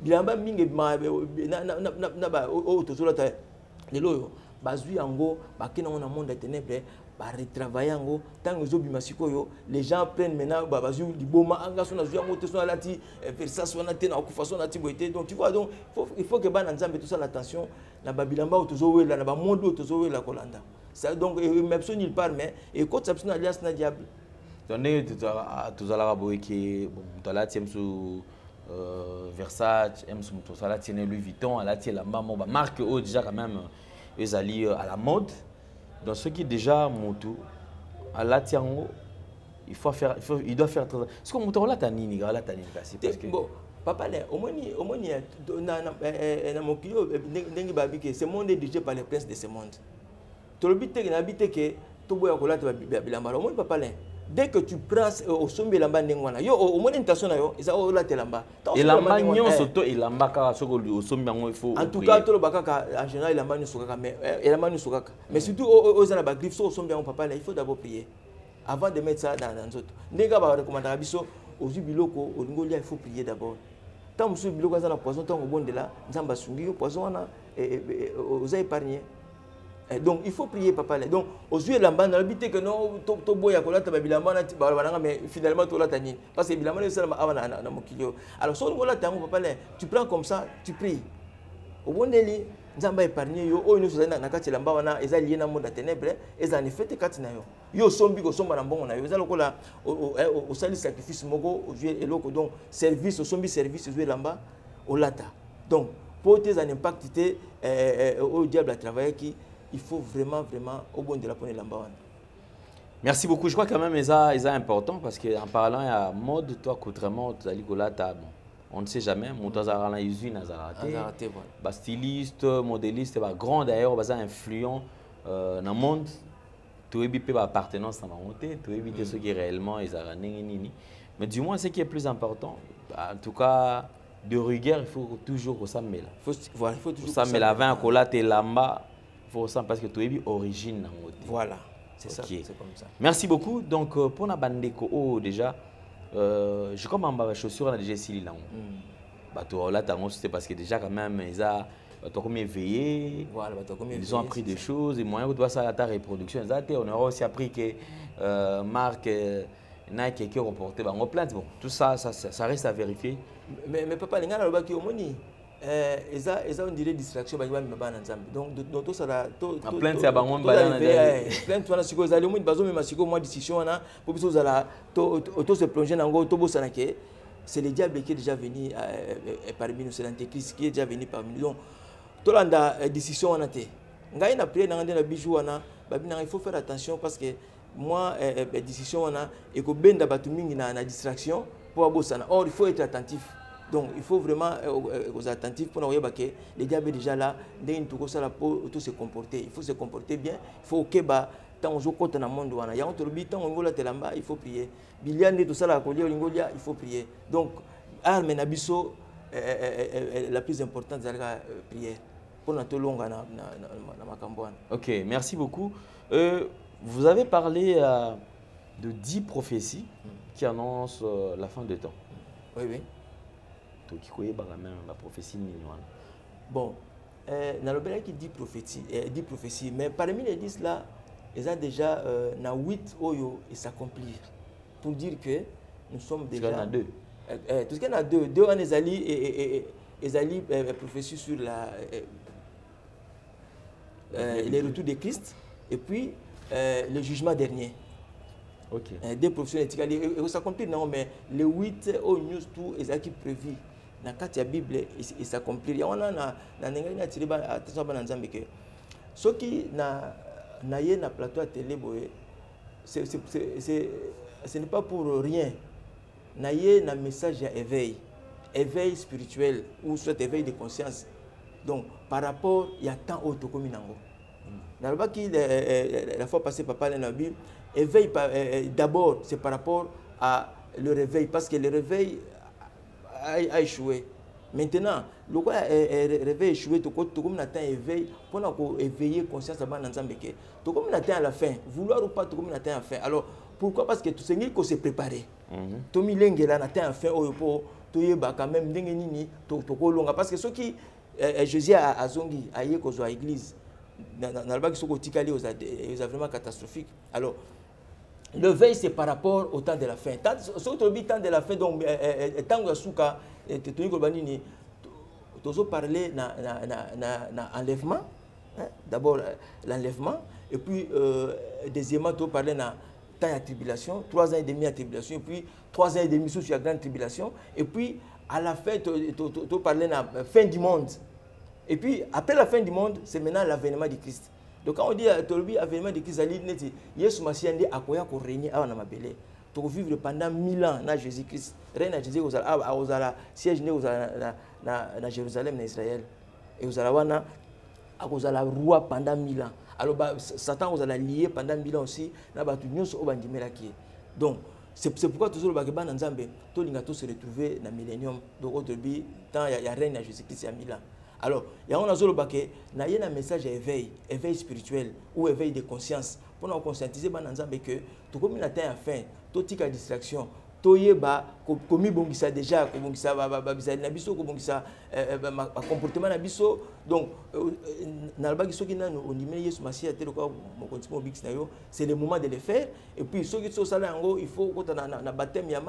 Bilamba mingi ebimaka oyo tozolata lelo oyo. Bazwi yango bakei nango na monde ya ténèbre baretravaille yango ntango ezobima sikoyo les gens prennent maintenant ba- bazwi liboma anga so nazwi yango te so alati eh, versas wana te nakokufa so donc tu vois donc il faut- que bana nzambe attention na babilamba oyo tozowela na bamonde oyo tozowela kolanda donc emema biso nulle part mais ekotisa biso na alliance na diable donc ndenge tozala- tozalaka boye ke euh, versace ene louis vuitton bamarke oyo déjà quand même euh, euh, à la mode donc soki déjà motu alati yango il faut faire il, faut, il doit faire très soki moto akolata nini alata nini kasi Te- parce que bon papa le omoni omoni eh, to- na, na, eh, eh, na eh, ndenge- ndenge babi ke ce monde est dirigé par les princes de ce monde. Tolobi te ke toboya kolata ba- ba- bilamba omoni papa le dès que tu prends osombi elamba ndenge wana yo o- omoni intention na yo eza Ntango osombi elamba nyonso eh, to elamba kaka soki osombi yango il faut en tout cas toloba kaka en général elamba nyonso kaka mais eh, elamba nyonso kaka. Mais surtout oyo oyo eza na bagriffe so osombi yango papa le il faut d'abord prier avant de mettre ça dans na nzoto. Ndenge kaka barekomandaka biso ozwi biloko olingi olia il faut prier d'abord. Ntango mosusu biloko eza na poison ntango obondela nzambe asungi yo poison wana eh, oza épargné. Eh, donc il faut prier papa donc ozwi elamba nalobi te ke no to- toboya kolata babilamba wana ti- baloba nanga mais finalement tolata nini parce que bilamba nde esalama awa na- na na alors soki olingi olata yango papa tu prends comme ça tu pries. Obondeli nzambe aépargne yo. Oyo nyonso ozali na- na kati elamba wana eza lie na monde ya ténèbre ezala na effet te kati na yo. Yo osombi kosomba na mbongo na yo. Eza lokola eh, osali sacrifice moko ozwi eloko donc service osombi service ozwi elamba olata donc po te eza na impact te eh, eh, oyo diable atravaillaki il faut vraiment vraiment obondela mpona elamba wana Merci beaucoup. Je crois quand même que ça est important parce qu'en parlant à mode, toi, accoutrement, tu as dit que là, t'as- bon, on ne sait jamais. Mon temps à la usine, à Azarate, voilà. Bah, styliste, modéliste, bah, grand d'ailleurs, bah, ça influent euh, dans le monde. Tu es pas appartenance dans la montée, tu es ce qui est réellement ils ont nini. Mais du moins, ce qui est plus important, bah, en tout cas, de rigueur, il faut toujours que ça mêle. Faut, voilà, il faut toujours Ça que mêle avant que là, tu es là-bas, il faut ça parce que tu es origine voilà c'est ça Ok. c'est comme ça Merci beaucoup. Donc, euh, pour la bandeko, oh, déjà, euh, je commence par les chaussures, on a déjà essayé là. Bah, toi, là, c'était parce que déjà, quand même, ils ont, toi, comme éveillé, voilà bato ils ont appris c'est des ça. choses, et moyen que tu vois ça à ta reproduction. On aura aussi appris que euh, Marc, euh, Nike, qui ont reporté bah, en plainte. Bon, tout ça, ça, ça, ça reste à vérifier. mais, mais papa linga nalobaki omoni eh, eza eza on dirait distraction balingi bamema bana nzambe. Donc do- donc tosala to- Na to- plainte to- ya bango na eh, plainte wana sikoyo ezali omoni bazomema sikoyo mwa discussion wana mpo biso ozala to- to- tose plonge nango tobosana ke c'est le diable qui est déjà venu euh, parmi nous c'est l'antéchrist qui est déjà venu parmi nous. Donc tolanda euh, décision wana te. Ngai na priere nanga nde na bijou wana babi nanga il faut faire attention parce que moi euh, euh, décision wana ekobenda bato mingi na, na distraction mpo babosana. Or il faut être attentif donc il faut vraiment euh, kozala attentif mpona koyeba ke le diable est déjà là tokosala mpo to se comporter. Il faut se comporter bien il faut okeba ntango ozokɔta na monde wana yango tolobi olatela mba il faut prier. Bilia nde tosalaka kolia olingi olia il faut prier. Donc arme na biso euh, euh, euh, la plus importante ezalaka euh, prière mpona tolonga na, na, na, makambo Ok, merci beaucoup. Euh, vous avez parlé euh, de 10 prophéties qui annoncent euh, la fin des temps. Oui, oui. Donc, il y a même la prophétie nini wana? Bon, euh, nalobelaki 10 prophéties, euh, 10 prophéties, mais parmi les 10 là, ils ont déjà euh, na 8 oyo et s'accomplir. Pour dire que nous sommes déjà. a deux. Euh, euh, tout ce qu'il y en a deux. Deux en Ezali et, et, et, Ezali prophétie sur la, euh, euh, les retours de Christ et puis euh, le jugement dernier. Ok. Euh, des professions éthiques et et s'accomplit non mais les 8 au news tout ezalaki prévu na kati ya bible et s'accomplir yango wana na ndenge nini atiri attention bana nzambe ke? Soki na na ye na plateau ya télé boye c'est- c'est- c'est- c'est- ce n'est pas pour rien. Na ye na message ya éveil éveil spirituel ou soit éveil de conscience. Donc par rapport ya temps oyo tokomi nango nalobaki la, la fois passée papa na bible éveil euh, euh, d'abord c'est par rapport à le réveil parce que le réveil a, a échoué. Maintenant euh, euh, réveil échoué toko- tokomi na temps éveil mpona koéveiller conscience ya bana nzambe ke tokomi na temps à la fin vouloir ou pas tokomi na temps à la fin. Alors pourquoi? Parce que tosengi kose préparer Mhm. tomilengela na temps ya fin oyo mpo toyeba quand même ndenge nini to- tokolonga. Parce que soki eh, eh, jésus a- azongi aye kozwa église na- na- nalobaki soki otikali oza de- oza vraiment catastrophique. Alors le veille c'est par rapport au temps de la fin. Tant- soki tolobi temps de la fin donc eh, eh, eh, ntango ya suka eh, te- tolingi koloba nini? To- tozoparle na, na, na, na, na enlèvement hein, d'abord l'enlèvement et puis euh, deuxièmement tozoparle na temps ya tribulation trois ans et demi ya tribulation et puis trois ans et demi sous la grande tribulation et puis à la fin tozoparle na euh, fin du monde. Et puis, après la fin du monde, c'est maintenant l'avènement de Christ. Donc, quand on dit euh, tolobi avènement de Christ, ali neti Yesu Mashiach ndi akoya ko régner awa na mabele. To vivre pendant 1000 ans na Jésus-Christ. Reine na Jésus ozala awa siège ne ozala na, na, na Jérusalem na Israël. Et ozala wana akozala roi pendant 1000 ans. Alors ba, Satan ozala lié pendant 1000 ans aussi na batu nyonso oyo bandimelaki ye. Donc, c'est pourquoi tozolobaka bana nzambe tolinga to se retrouver na millénium donc oyo tolobi temps ya, ya reine ya jésus-christ ya 1000 ans alors yango nazoloba ke na ye na message ya éveil éveil spirituel ou éveil de conscience mpona koconscientiser bana nzambe ke tokomi na temps ya fin totika distraction toyeba ko- komibongisa déjà kobongisa ba- ba- babizali na eh, eh, na biso. Donc euh, euh, c'est le moment de le faire. Et puis soki so osala yango il faut okota na, baptême ya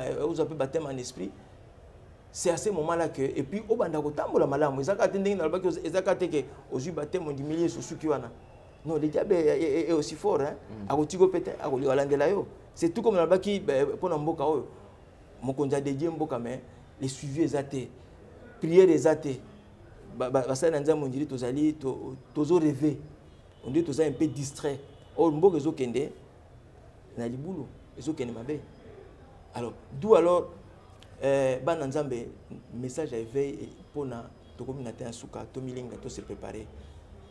euh, baptême en esprit c'est à ce moment-là que et puis obanda kotambola malamu. Eza kaka te ndenge nalobaki oza- eza kaka te ke ozwi bateme ondimeli yesu suki wana. Non le diable est, aussi fort hein. Akotika mpe te akoli- alandela yo. C'est tout comme nalobaki be- mpo na mboka oyo. Mokonzi adedie mboka mais le suivi eza te. Priere eza te. Ba- ba- basali na nzambe ondiri tozali to- tozoreve ondiri toza un peu distrait. Oyo mboka ezokende na libulu ezokende mabe. Alors d'où alors bana nzambe message ya éveil mpona tokomi na te ya suka tomilinga tose préparer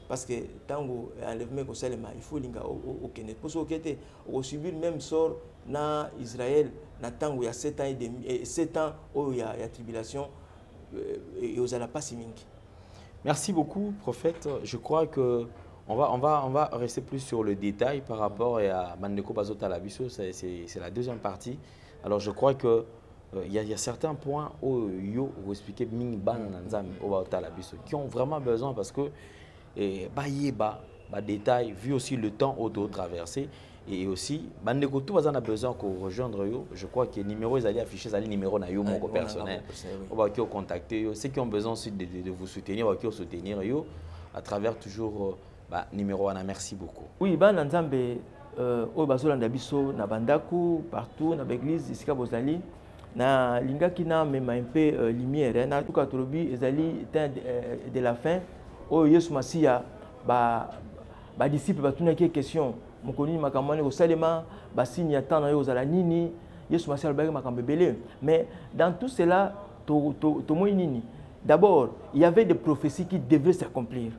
parce que ntango enlèvement ekosalema il faut linga o- o- okende mpo soki oke te okosubir même sort na israël na ntango ya 7 ans et demi eh, 7 ans oyo ya, ya tribulation euh, e ozala mpasi mingi Merci beaucoup, prophète. Je crois que on va, on va, on va rester plus sur le détail par rapport à Mandeko Bazota Labiso. C'est c'est- c'est la deuxième partie. Alors, je crois que euh, il y, a- il y a certains points où yo vous expliquez Ming Ban Nanzam au Bazota Labiso qui ont vraiment besoin parce que eh, bah yeba, bah détail, vu aussi le temps au traversé et aussi Mandeko tout bazana besoin qu'on rejoindre yo. Je crois que numéro afficher, ils allaient numéro na yo a- personnel. qui ont contacté yo. ceux qui ont besoin aussi de, de- de vous soutenir, on va qui ont soutenir yo à travers toujours euh, bah, numéro 1. Merci beaucoup. oui bana nzambe euh, oyo bazolanda biso na bandako partout na baeglise esika bozali nalingaki namema mpe euh, lumière eh, na tuka tolobi ezali temps de, euh, de la fin. Oyo yesu masiya badisciple ba batunaki question. Mokolo nini makambo wana ekosalema basini ya temps na yo ozala nini? Yesu masiya alobaki makambo ebele. Mais dans tout cela tomoni to, to nini? D'abord il y avait des prophéties qui devaient s'accomplir.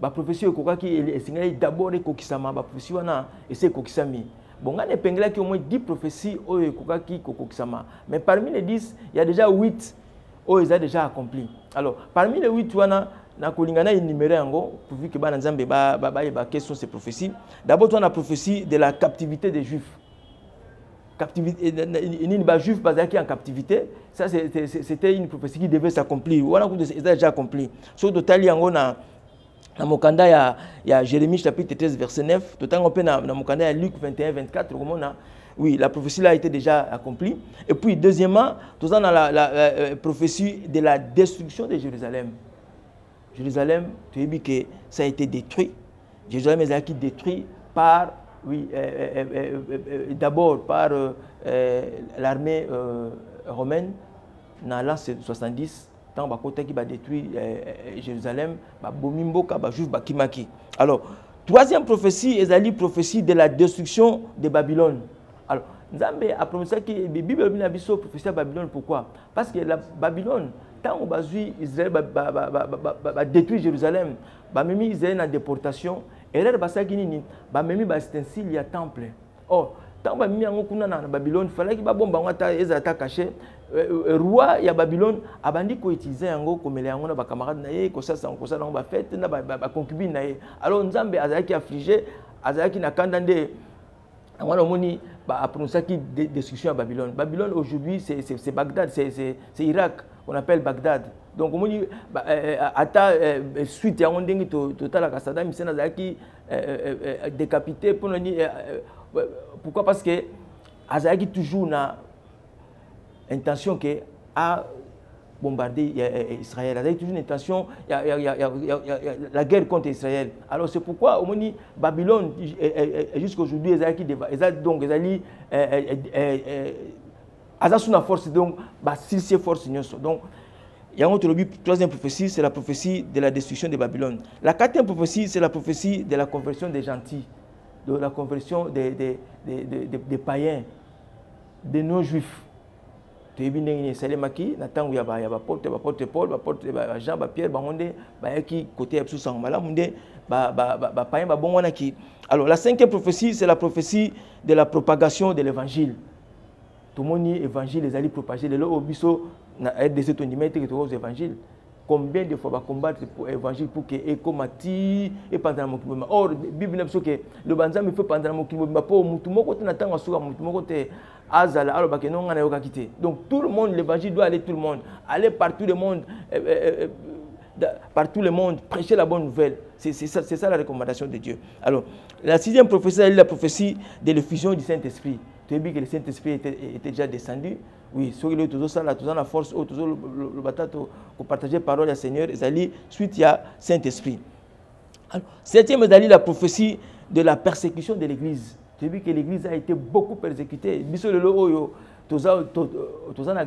Baprophétie oyo ekokaki esengeli d'abord ekokisama. Baprophétie wana esi ekokisami bon ngai epengelaki au moins 10 prophéties oyo ekokaki kokokisama mais parmi les 10 il y a déjà 8 oyo eza déjà accompli. Alors parmi les 8 wana nakolinga na énuméré yango pourvu que bana nzambe bayeba quelles sont ces prophéties. D'abord toa na prophétie de la captivité des juifs. Nini bajuif bazalaki en captivité. Ça c'était une prophétie qui devait s'accomplir. Wana kutu eza déjà accompli. Totali yango na na mokanda ya, ya jérémie chapitre 13 verset 9 totango mpe na, na mokanda ya luc 21 24 komona oui la prophétie a été déjà accomplie. Et puis deuxièmement toza na la, la, la, la prophétie de la destruction de jérusalem. Jérusalem toyebi que ça a été détruit. Jérusalem ezalaki détruit par oui, euh, euh, euh, d'abord par l'armée romaine. Dans l'an 70 tant bakotaki badétruit jérusalem babomi mboka bajuif bakimaki alors troisième prophétie ezali prophétie de la destruction de babylone. Alors nzambe apromisaki bible elobi na biso prophétie ya babylone pourquoi? Parce que la babylone ntango bazwi israel badétruit jérusalem bamemi israel na déportation erreur basalaki nini? Bamemi baustensile ya temple. Or ntango bamemi yango kuna na babylone falaki babomba yango ata ezala ata cache roi ya babylone abandi koutilize yango komela yango na bakamarade na ye kosalisa yango kosala yango bafete na baconcubine na ye. Alors nzambe azalaki afflige azalaki na kanda nde yango wana omoni baprononciaki destruction ya babylone. Babylone aujourd'hui c'est bagdad c'est irak on appelle bagdad. Donc omoni ata suite yango ndenge totalaka saddam hussein azalaki décapité mpona ni pourquoi? Parce que azalaki toujours na intention ke a bombarder Israël. Il y a toujours une intention, la guerre contre Israël. Alors c'est pourquoi au moment Babylone, jusqu'à aujourd'hui, ils ont donc sous la force donc bah force donc il y a une troisième prophétie, c'est la prophétie de la destruction de Babylone. La quatrième prophétie, c'est la prophétie de la conversion des gentils, de la conversion des, païens, des non-juifs. Toyebi ndenge nini esalemaki? Na ntango ya baporte baporte paul baporte jean bapierre bango nde bayaki kote ya biso sango malamu nde bapayen babongwanaki alors la cinquième prophétie c'est la prophétie de la propagation de l'évangile. Tomoni évangile ezali propagé lelo oyo biso na rdc tondima eteke tokoza évangile combien de fois bacombattre pour évangile pour ke ekóma ti epanza na mokili mobimba or bible na biso ke loba nzambe ifo epanza na mokili mobimba mpo motu moko te na ntango asuka motu moko te azala alobaki no ngai nayokaki te donc tout le monde l'évangile doit aller tout le monde. Aller partout le monde euh, euh, euh, partout le monde prêcher la bonne nouvelle. C'est ça, ça la recommandation de Dieu. Alors la sixième prophétie c'est la prophétie de l'effusion du Saint-Esprit. Tu as vu que le Saint-Esprit était, était déjà descendu. Oui soki lelo tozosala toza na force oyo tozoloba ta kopartage parole ya seigneur ezali suite ya saint-esprit. Alors septième ezali la prophétie de la persécution de l'église tu vu que l'église a été beaucoup persécutée.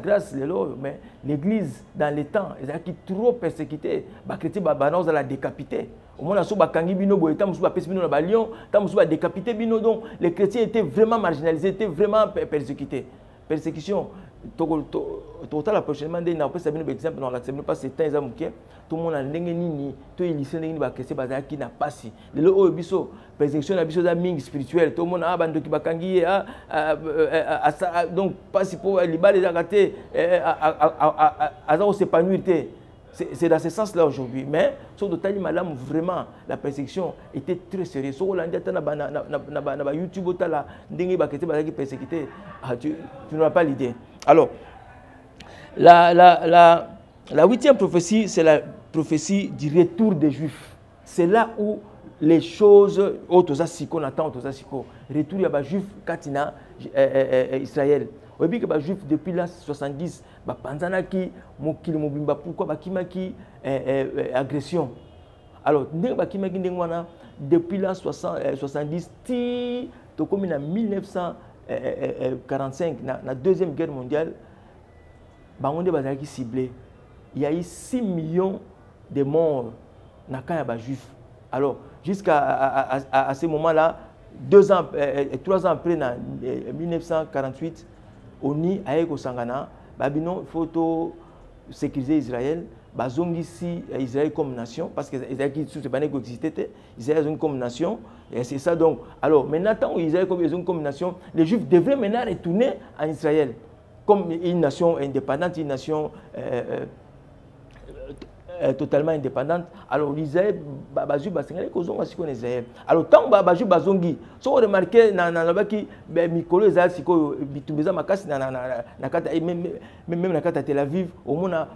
Grâce mais l'église dans les temps ezalaki trop persécuté bakrétien bana ozala décapité. Omona so bakangi bino boye ntan mosusu bapesi bino na balion ntan mosusu badécapité bino. Donc les chrétiens étaient vraiment marginalisés étaient vraiment persécutés. Persécution tokotala prochainement baexemple na kolakisa bino bazalaki na persécution na biso eza mingi spirituelle tomona a donc c'est dans ce sens-là aujourd'hui. Mais, sur le vraiment, la persécution était très sérieuse. Sur l'Inde, na YouTube, la ndenge bakete bazaki persécuté, tu, tu n'auras pas l'idée. Alors, la, huitième prophétie, c'est la prophétie du retour des Juifs. C'est là où les choses, autoza siko, natan autoza siko, retour ya ba Juifs katina Israël. oyebi ke bajuif depuis la 70 bapanzanaki mokili mobimba pourkui bakimaki eh, eh, agression? Alors depuis la 60, eh, 70 ti tokomi na 1945 na, na deuxième guerre mondiale bango nde bazalaki ciblé. Il y a eu 6 millions de morts na camp ya bajuif alors jusqu'à à, à, à ce moment là deux ans eh, trois ans après na 1948 oni aye kosangana. Babino faut to sécuriser israël bazongisi israël comme nation parce que ezalaki susu ebandi koexiste te israël azongi comme nation et c'est ça donc. Alors maintenant ntango israël comme comme nation les juifs devraient maintenant retourner en israël comme une nation indépendante une nation euh, euh, totalement indépendante. Alors l'israël bazwi basengeli kozonga sikoyo na israël. Alors ntango bazwi bazongi soki oremarke nalobaki mikolo ezala sikoyo bitumba eza makasi meme na kati ya tel aviv omona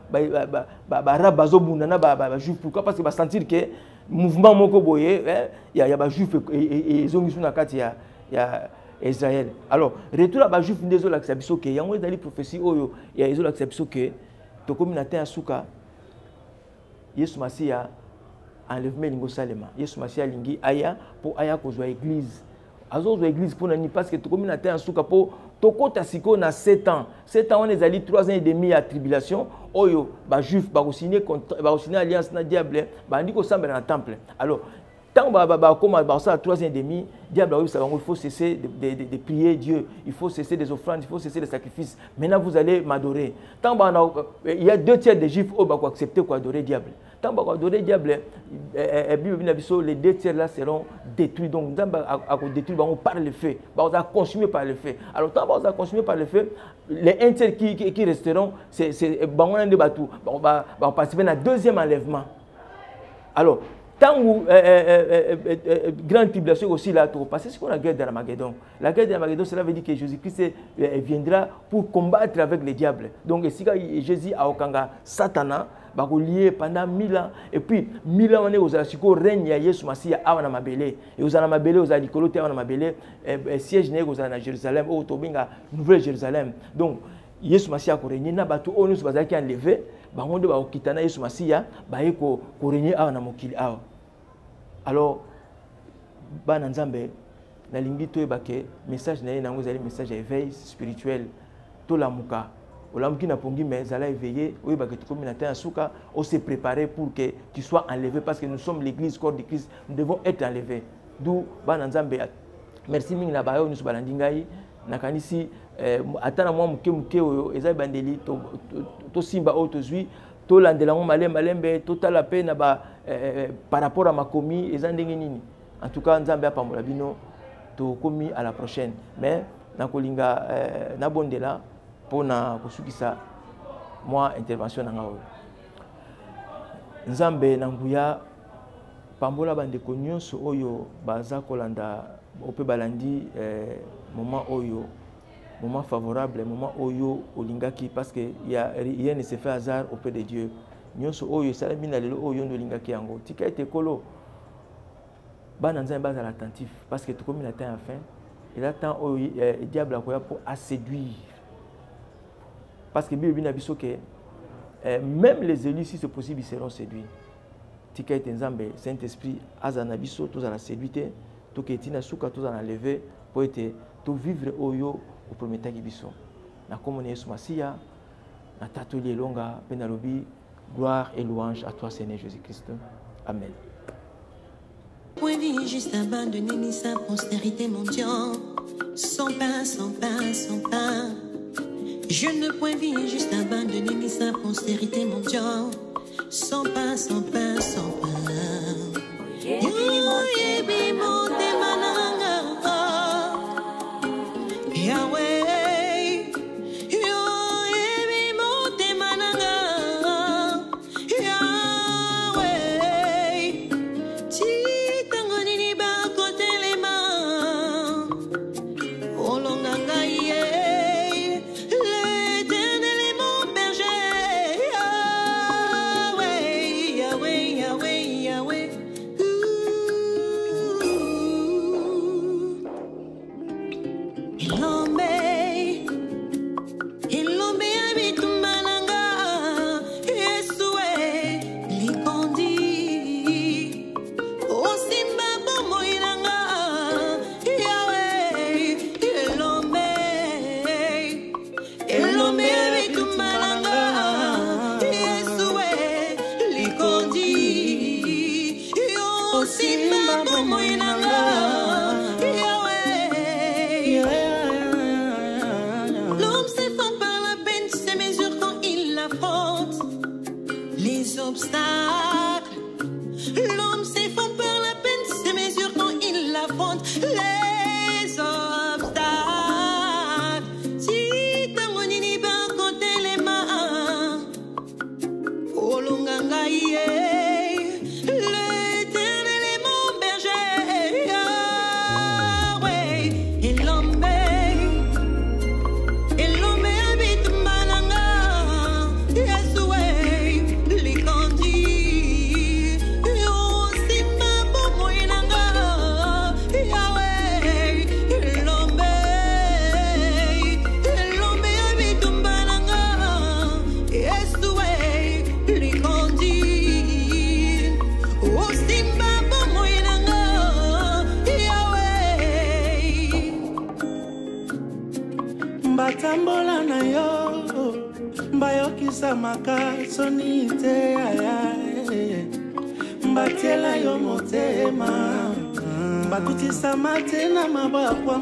baarabe bazobunda na bajuif pourquoi? Parce que basentir mouvement moko boye ya bajuif ezongi so na kati ya israël. Alors retour prophétie oyo ezolakisa biso ke tokomi na suka yesu masiya enlèvement elingi osalema. Yesu masiya alingi aya mpo aya kozwa église. Azozwa église mpo na nini? Parce que tokomi na te ya suka mpo tokɔta sikoyo na 7 ans. 7 ans wana ezali 3 ans et demi ya tribulation oyo bajuif bakosigne alliance na diable bandi kosambela na temple. Alors ntango bakoma bakosala 3 ans et demi diable il faut cesser de, de, prier dieu. Il faut cesser des offrandes il faut cesser des sacrifices. Maintenant vous allez m'adorer. Ntango il y a deux tiers des juifs oyo bakoaccepte koadorer diable. Ntango bakoadorer diable bible bi na biso les deux tiers là seront détruits. Donc nzambe akodétruire bango par le feu. Bakozala consumé par le feu. Alors ntango bakozala consumé par le feu les un tiers qui, qui, qui resteront bango wana nde bato bakoparticipe na deuxième enlèvement. Alors ntango grande tribulation aussi là tokopase sikoyo na guerre de l'armageddon la guerre de l'armageddon cela veut dire que jésus christ viendra pour combattre avec le diable donc esika jésus aokanga satana bakolie pendant mille ans. Et puis mille ans wana ekozala sikoyo règne ya yesu masiya awa na mabele. Ekozala na mabele ozala likolo te na mabele siège na ye ekozala na jérusalem oyo tobenga nouvelle jérusalem. Donc yesu masiya akorenie na bato oyo nyonso bazalaki enleve bango nde bakokita na yesu masiya baye korenie awa na mokili awa. Alors bana nzambe nalingi toyeba ke message na ye nango ezali message ya éveil spirituel. Tolamuka. Olamuki na pongi mais ezala éveillé. Oyeba ke tokomi na temps ya suka ose préparer pour que tu sois enlevé parce que nous sommes l'église corps de christ nous devons être enlevés. D'où bana nzambe merci mingi na bayo nyonso balandi ngai. Nakanisi ata na mwa moke moke oyo eza ebandeli tosimba oyo tozwi tolandela yango malembe malembe totala mpe na ba par rapport à makomi eza ndenge nini? En tout cas nzambe apambola bino tokomi à la prochaine. Mais nakolinga nabondela mpona kosukisa mwa intervention na nga oyo. Nzambe na nguya pambola bandeko nyonso oyo baza kolanda mpe balandi moment oyo moment favorable moment oyo olingaki parce que ya rien ne se fait hasard auprès de dieu. Nyonso oyo esalami na lelo oyo nde olingaki yango. Tika ete ekolo bana nzambe bazala attentif parce que tokomi na temps ya fin eza temps oyo diable akoya mpo aséduire parce que bible bina biso ke même les élus si c'est possible ils seront séduits. Tika ete nzambe saint esprit azala na biso tozala séduit te toke etina suka tozala na leve mpo ete tovivre oyo oprometaki biso. Na kombo na yesu masiya natatoli elonga mpe nalobi gloire et louange à toi seigneur jésus christ amen Point vie juste abandonné sa postérité mendiant Sans pain, sans pain, sans pain. Je ne point vie juste abandonné ni sa postérité mendiant Sans pain, sans pain, sans pain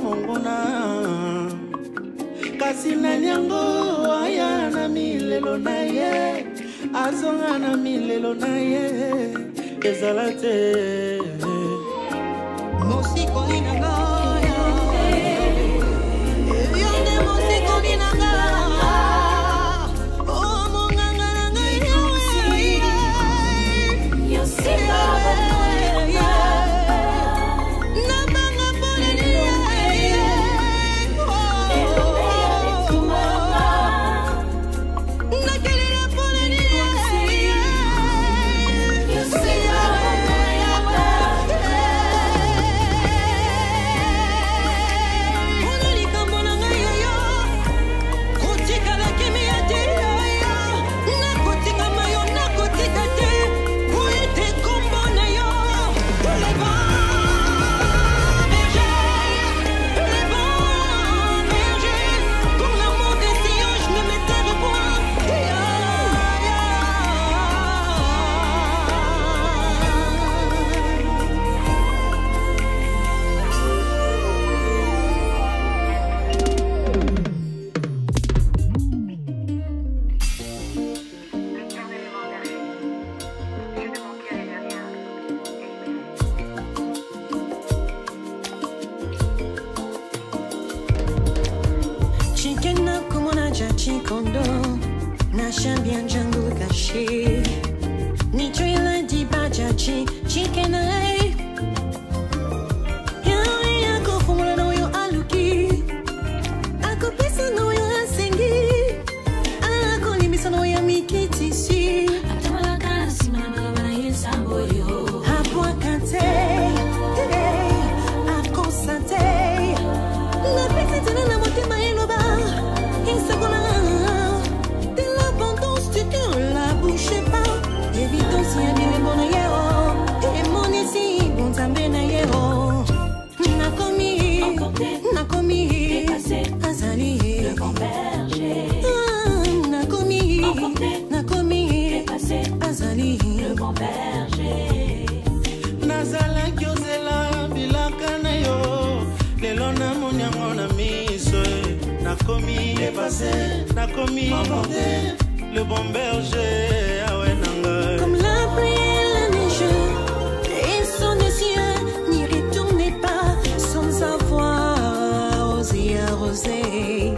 mongona kasi nani yango aya na milelo na ye. Azonga na milelo na ye. Ezala te. arrosée,